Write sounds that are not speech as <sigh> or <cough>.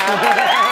Yeah. <laughs>